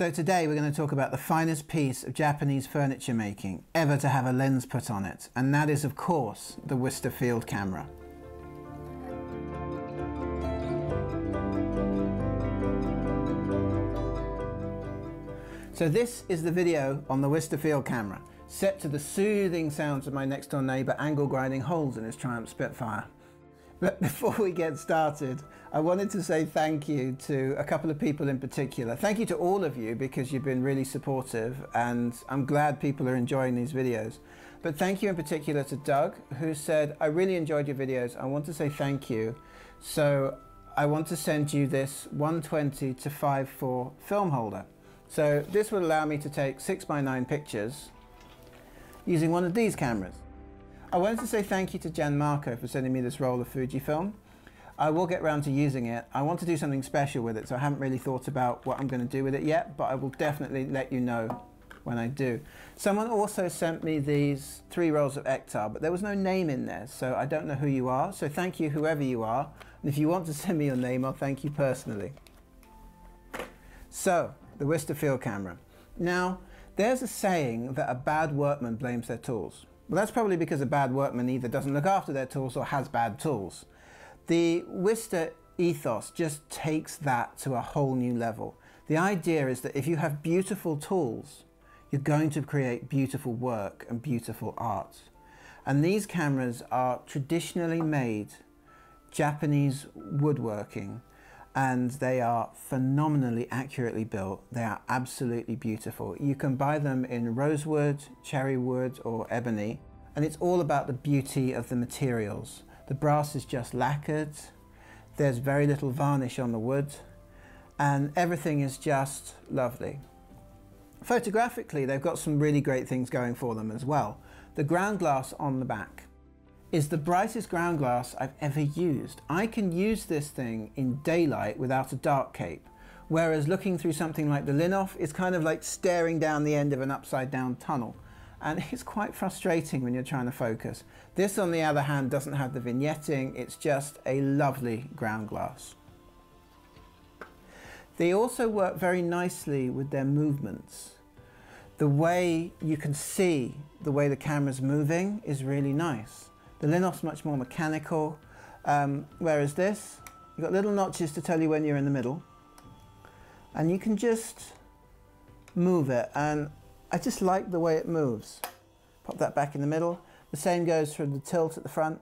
So today we're going to talk about the finest piece of Japanese furniture making ever to have a lens put on it, and that is of course the Wista Field camera. So this is the video on the Wista Field camera, set to the soothing sounds of my next door neighbour angle grinding holes in his Triumph Spitfire. But before we get started, I wanted to say thank you to a couple of people in particular. Thank you to all of you because you've been really supportive and I'm glad people are enjoying these videos. But thank you in particular to Doug who said, I really enjoyed your videos. I want to say thank you. So I want to send you this 120 to 5.4 film holder. So this would allow me to take 6 by 9 pictures using one of these cameras. I wanted to say thank you to Gianmarco for sending me this roll of Fujifilm. I will get round to using it. I want to do something special with it, so I haven't really thought about what I'm going to do with it yet, but I will definitely let you know when I do. Someone also sent me these three rolls of Ektar, but there was no name in there, so I don't know who you are. So thank you, whoever you are. And if you want to send me your name, I'll thank you personally. So, the Wista Field camera. Now, there's a saying that a bad workman blames their tools. Well, that's probably because a bad workman either doesn't look after their tools or has bad tools. The Wista ethos just takes that to a whole new level. The idea is that if you have beautiful tools, you're going to create beautiful work and beautiful art. And these cameras are traditionally made Japanese woodworking and they are phenomenally accurately built. They are absolutely beautiful. You can buy them in rosewood, cherry wood or ebony and it's all about the beauty of the materials. The brass is just lacquered, there's very little varnish on the wood and everything is just lovely. Photographically they've got some really great things going for them as well. The ground glass on the back is the brightest ground glass I've ever used. I can use this thing in daylight without a dark cape, whereas looking through something like the Linhof is kind of like staring down the end of an upside down tunnel. And it's quite frustrating when you're trying to focus. This on the other hand doesn't have the vignetting, it's just a lovely ground glass. They also work very nicely with their movements. The way you can see the way the camera's moving is really nice. The Linhof's much more mechanical, um, whereas this, you've got little notches to tell you when you're in the middle. And you can just move it, and I just like the way it moves. Pop that back in the middle. The same goes for the tilt at the front.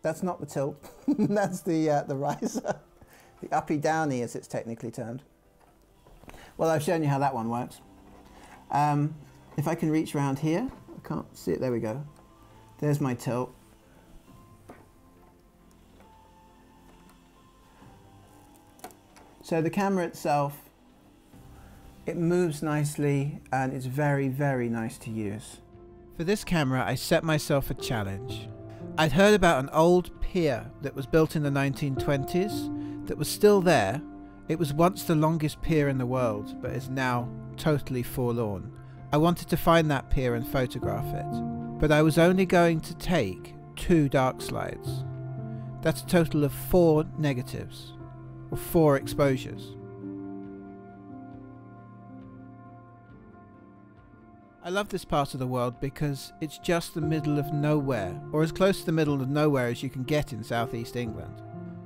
That's not the tilt, that's the, uh, the riser. the uppy downy as it's technically termed. Well, I've shown you how that one works. Um, if I can reach around here, I can't see it, there we go. There's my tilt. So the camera itself, it moves nicely and it's very, very nice to use. For this camera, I set myself a challenge. I'd heard about an old pier that was built in the 1920s that was still there. It was once the longest pier in the world, but is now totally forlorn. I wanted to find that pier and photograph it but I was only going to take two dark slides. That's a total of four negatives, or four exposures. I love this part of the world because it's just the middle of nowhere, or as close to the middle of nowhere as you can get in southeast England.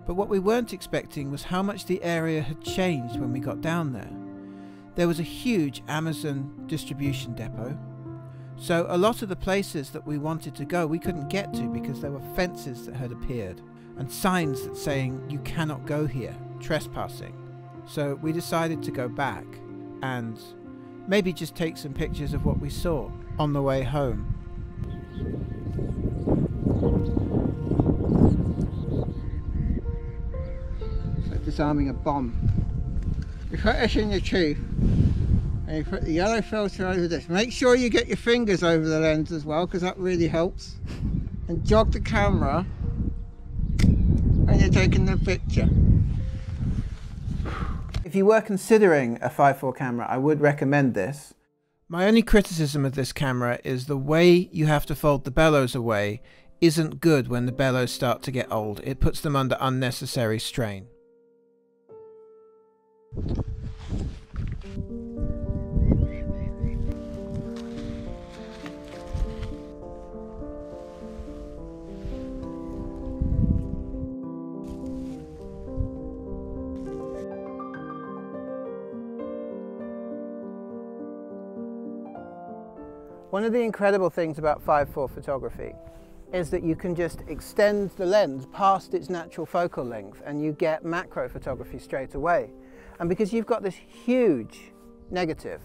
But what we weren't expecting was how much the area had changed when we got down there. There was a huge Amazon distribution depot, so a lot of the places that we wanted to go we couldn't get to because there were fences that had appeared and signs that saying you cannot go here, trespassing. So we decided to go back and maybe just take some pictures of what we saw on the way home. like disarming a bomb. Put this in your teeth and you put the yellow filter over this. Make sure you get your fingers over the lens as well because that really helps. And jog the camera when you're taking the picture. If you were considering a 5.4 camera, I would recommend this. My only criticism of this camera is the way you have to fold the bellows away isn't good when the bellows start to get old. It puts them under unnecessary strain. One of the incredible things about 5.4 photography is that you can just extend the lens past its natural focal length and you get macro photography straight away. And because you've got this huge negative,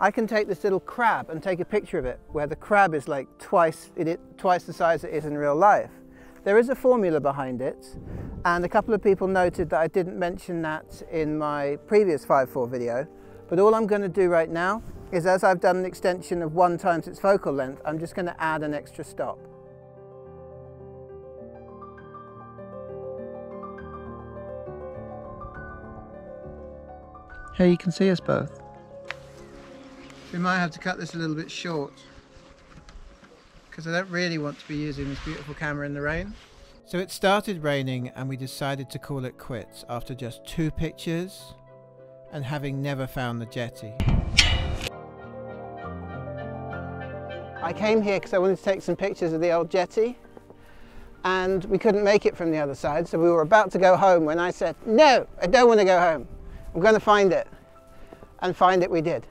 I can take this little crab and take a picture of it where the crab is like twice, it, twice the size it is in real life. There is a formula behind it and a couple of people noted that I didn't mention that in my previous 5.4 video but all I'm going to do right now is as I've done an extension of one times its focal length I'm just going to add an extra stop. Here you can see us both. We might have to cut this a little bit short because I don't really want to be using this beautiful camera in the rain. So it started raining and we decided to call it quits after just two pictures and having never found the jetty. I came here because I wanted to take some pictures of the old jetty and we couldn't make it from the other side so we were about to go home when I said no I don't want to go home I'm going to find it and find it we did.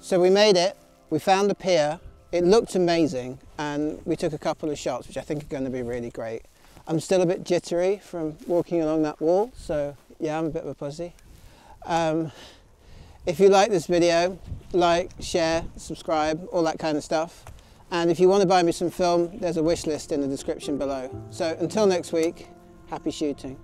So we made it, we found the pier, it looked amazing and we took a couple of shots which I think are going to be really great. I'm still a bit jittery from walking along that wall, so yeah, I'm a bit of a pussy. Um, if you like this video, like, share, subscribe, all that kind of stuff. And if you want to buy me some film, there's a wish list in the description below. So until next week, happy shooting.